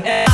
Don't.